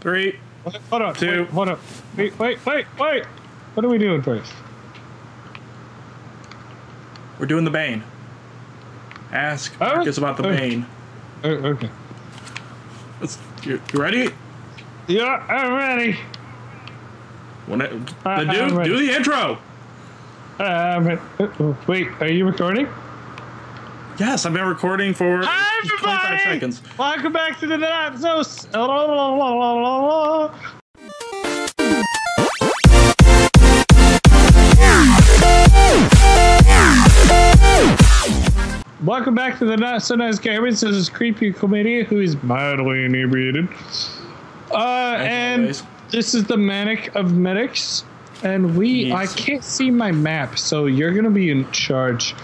three. Hold on. Two. Wait, hold up. Wait, wait, wait, wait. What are we doing first? We're doing the Bane. Ask Oh, Marcus about the oh. Bane. Oh, okay. Let's, you, you ready? Yeah, I'm ready. When it, I- do, ready. do the intro. Uh, Wait, are you recording? Yes, I've been recording for Hi, 25 everybody! seconds. Welcome back to the Not So. S- Welcome back to the Not So Nice Gamers. This is Creepy Comedian who is mildly inebriated. Uh, and always. this is the Manic of Medics. And we, Yes. I can't see my map, so you're gonna be in charge.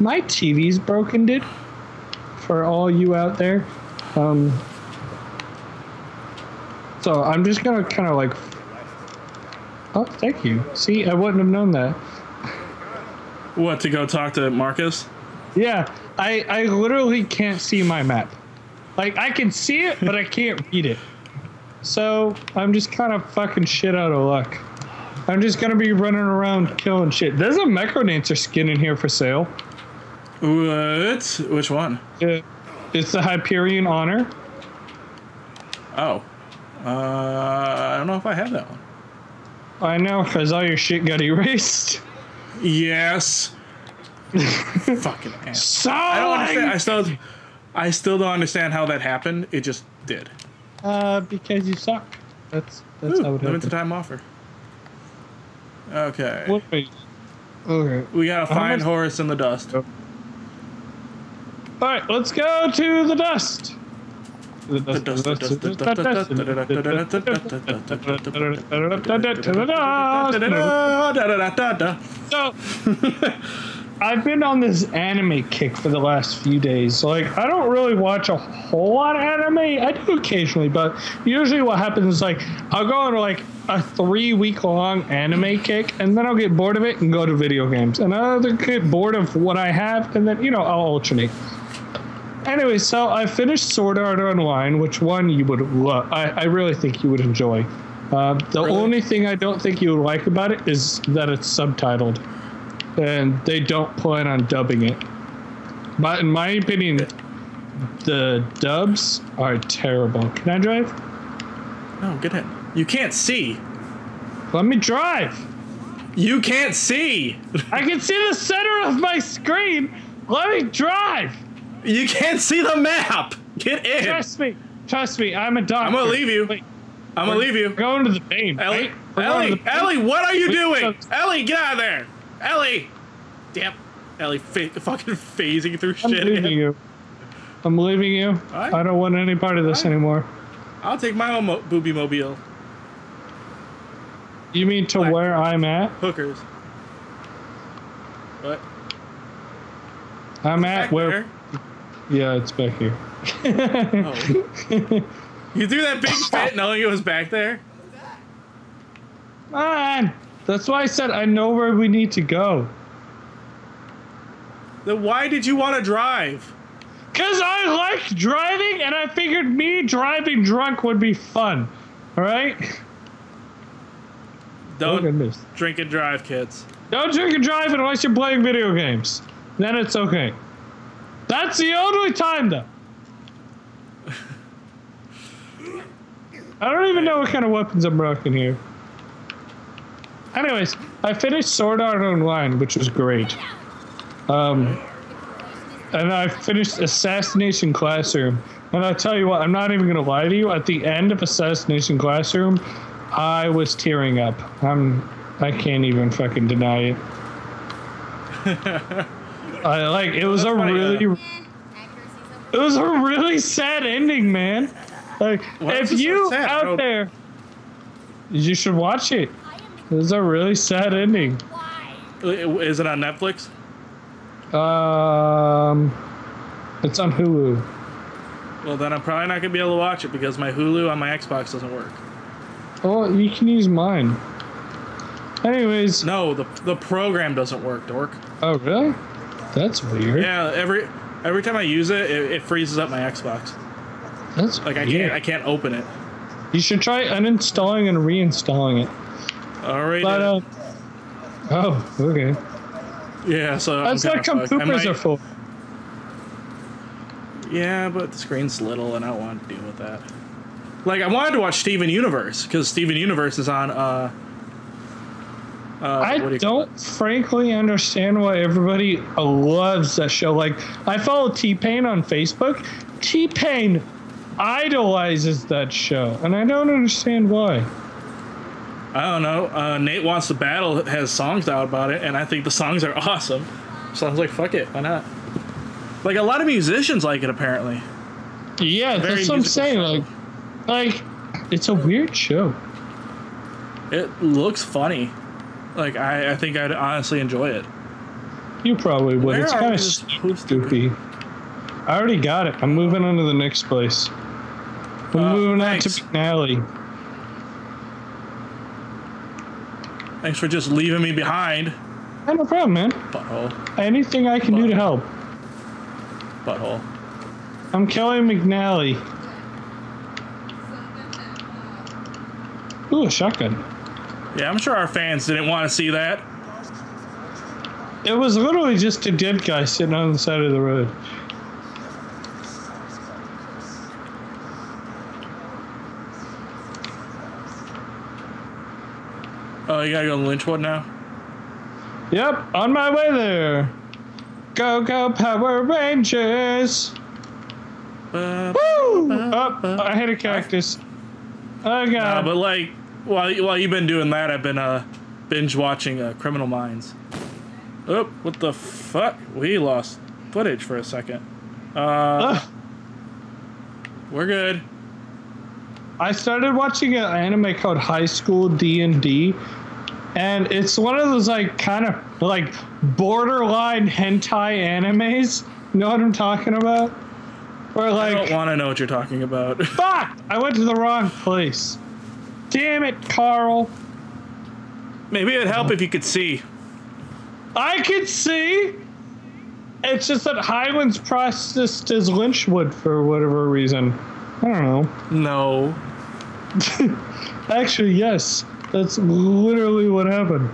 My TV's broken, dude. For all you out there. Um, so I'm just gonna kind of like. Oh, thank you. See, I wouldn't have known that. What, to go talk to Marcus? Yeah, I I literally can't see my map. Like I can see it, but I can't read it. So I'm just kind of fucking shit out of luck. I'm just gonna be running around killing shit. There's a Necrodancer skin in here for sale. What? Which one? It's the Hyperion Honor. Oh. Uh, I don't know if I have that one. I know, cause all your shit got erased. Yes. Fucking ass. So I don't understand. I still, I still don't understand how that happened. It just did. Uh, because you suck. That's that's Ooh, how it happened. limited time offer. Okay. Wait. Okay. We gotta find Horace in the dust. All right, let's go to the dust. So, I've been on this anime kick for the last few days. Like, I don't really watch a whole lot of anime. I do occasionally, but usually what happens is like I'll go on like a three week long anime kick, and then I'll get bored of it and go to video games, and I'll get bored of what I have, and then you know I'll alternate. Anyway, so I finished Sword Art Online, which one you would love. I, I really think you would enjoy. Uh, the Really? only thing I don't think you would like about it is that it's subtitled, and they don't plan on dubbing it. But in my opinion, the dubs are terrible. Can I drive? No, get in. You can't see. Let me drive. You can't see. I can see the center of my screen. Let me drive. You can't see the map. Get in. Trust me. Trust me. I'm a doctor. I'm gonna leave you. Wait, I'm gonna leave you. going to the Bane. Ellie, right? Ellie. Ellie, what are you doing? Ellie, get out of there. Ellie. Damn. Ellie fa- fucking phasing through I'm shit. leaving again. you. I'm leaving you. Alright. I don't want any part of this Alright. anymore. I'll take my own mo- booby mobile. You mean to Black. where I'm at? Hookers. What? I'm at where. there? Yeah, it's back here. Oh. You threw that big fit knowing it was back there? Man, that's why I said I know where we need to go. Then why did you want to drive? Cause I like driving, and I figured me driving drunk would be fun. All right. Oh Don't goodness. drink and drive, kids. Don't drink and drive unless you're playing video games. Then it's okay. That's the only time, though. I don't even know what kind of weapons I'm rocking here. Anyways, I finished Sword Art Online, which was great. Um, and I finished Assassination Classroom. And I'll tell you what, I'm not even gonna lie to you. At the end of Assassination Classroom, I was tearing up. I'm, I can't even fucking deny it. I like it was a funny, really, it was a really sad ending, man. Like if so you sad? Out there, you should watch it. It was a really sad ending. Is it on Netflix? Um, it's on Hulu. Well, then I'm probably not going to be able to watch it because my Hulu on my Xbox doesn't work. Oh, you can use mine. Anyways, No, the the program doesn't work, dork. oh really? That's weird. Yeah, every every time I use it, it, it freezes up my Xbox. That's Like I can't I can't open it. You should try uninstalling and reinstalling it. Alright. But uh, oh, okay. yeah, so That's I'm what kinda fucked. I computers might- are for. Yeah, but the screen's little, and I don't want to deal with that. Like, I wanted to watch Steven Universe because Steven Universe is on. uh uh, I do don't frankly understand why everybody loves that show. Like, I follow T Pain on Facebook. T Pain idolizes that show, and I don't understand why. I don't know. Uh, Nate wants to battle has songs out about it, and I think the songs are awesome. So I was like, fuck it, why not? Like a lot of musicians like it apparently. Yeah, Very that's what I'm saying. show. Like, like, it's a weird show. It looks funny. Like I, I think I'd honestly enjoy it. You probably would. Where it's kind of goofy. I already got it. I'm moving on to the next place. I'm Uh, moving on to McNally. Thanks for just leaving me behind. No problem, man. Butthole. Anything I can do to help. Butthole. I'm Kelly McNally. Ooh, a shotgun. Yeah, I'm sure our fans didn't want to see that. It was literally just a dead guy sitting on the side of the road. Oh, you gotta go to Lynchwood now? Yep, on my way there. Go, go, Power Rangers! Uh, Woo! Oh, I hit a cactus. Oh, nah, God. but like, while while you've been doing that, I've been uh binge watching uh, Criminal Minds. Oh, what the fuck? We lost footage for a second. Uh, Ugh. we're good. I started watching an anime called High School D and D, and it's one of those like kind of like borderline hentai animes. You know what I'm talking about? I like, don't want to know what you're talking about. fuck, I went to the wrong place. Damn it, Carl. Maybe it'd help if you could see. I can see. It's just that Highlands processed as lynchwood for whatever reason. I don't know. No. Actually, yes. That's literally what happened.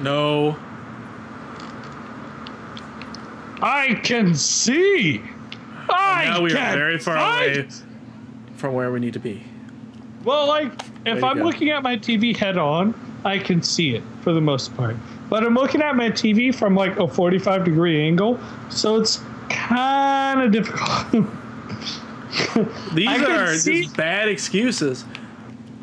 No. I can see. I Now we are very far fight. away from where we need to be. Well, like if I'm go. looking at my TV head on, I can see it for the most part. But I'm looking at my TV from like a 45 degree angle, so it's kind of difficult. These I can are see- just bad excuses.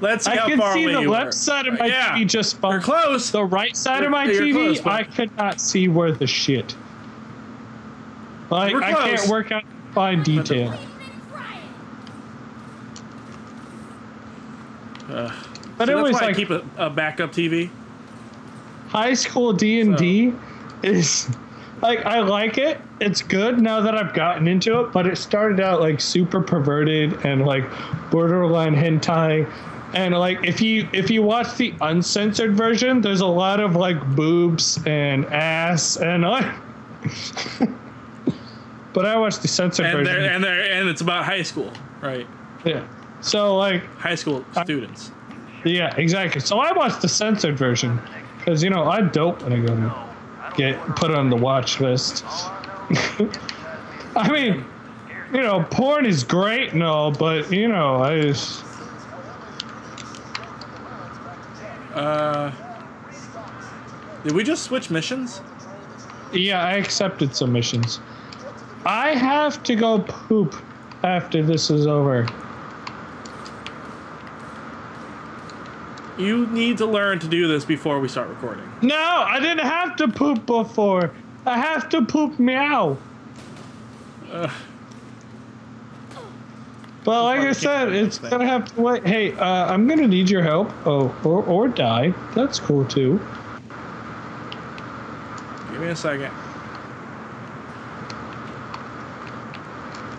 Let's see I how can far see away the you left are. side of uh, my Yeah, TV just fine. You're fine. close. The right side You're- of my TV, close, I could not see worth a shit. Like I can't close. work out fine detail. Uh, But so it was why I keep a, a backup TV. high school D and D is like I like it. It's good now that I've gotten into it, but it started out like super perverted and like borderline hentai. And like if you if you watch the uncensored version, there's a lot of like boobs and ass and like But I watched the censored And version. and and it's about high school, right? yeah. So like High school students. Yeah, exactly. So I watched the censored version because you know I dope when I go to get put on the watch list. I mean, you know, porn is great and all, but you know, I just Uh, did we just switch missions? yeah, I accepted some missions. I have to go poop after this is over. You need to learn to do this before we start recording. No, I didn't have to poop before. I have to poop meow. Ugh. But like I said, it's this gonna have to wait. Hey, uh, I'm gonna need your help. Oh, or or die. That's cool too. Give me a second.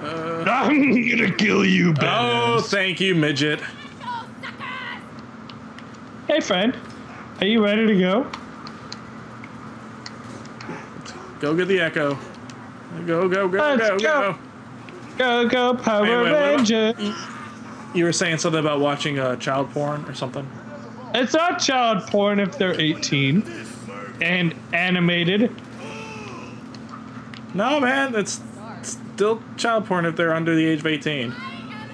Uh, I'm gonna kill you, oh, thank you, midget. Hey, friend, are you ready to go? Go get the echo. Go, go, go, Let's go, go. go. Go, go, Power Wait, wait, what about- Ranger. You were saying something about watching uh, child porn or something. It's not child porn if they're 18 and animated. No, man, it's still child porn if they're under the age of 18.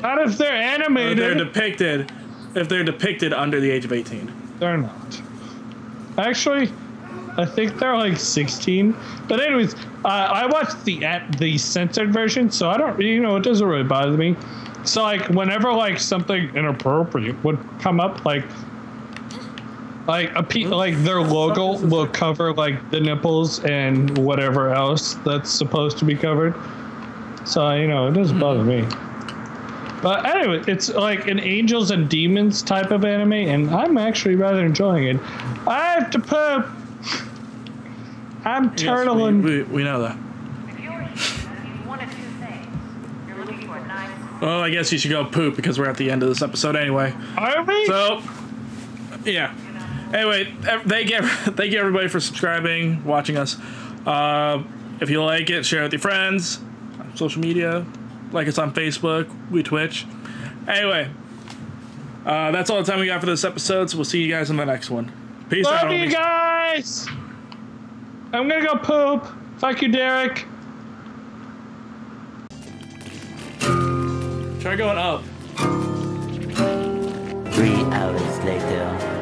Not if they're animated. they're depicted, if they're depicted under the age of 18. They're not. Actually, I think they're like 16. But anyways, uh, I watched the at the censored version, so I don't, you know, it doesn't really bother me. So like, whenever like something inappropriate would come up, like, like a pe- like their logo will cover like the nipples and whatever else that's supposed to be covered. So you know, it doesn't bother me. But anyway, it's like an angels and demons type of anime, and I'm actually rather enjoying it. I have to poop. I'm Yes, we, we, we know that. If you were human, one of two things. You're looking for a nice Well, I guess you should go poop because we're at the end of this episode anyway. Are we? So, yeah. Anyway, ev- thank you, thank you everybody for subscribing, watching us. Uh, if you like it, share it with your friends, on social media, like us on Facebook, we Twitch. Anyway, uh, that's all the time we got for this episode. So we'll see you guys in the next one. Peace out. Love you homies. guys. I'm gonna go poop. Fuck you, Derek. Try going up. Three hours later.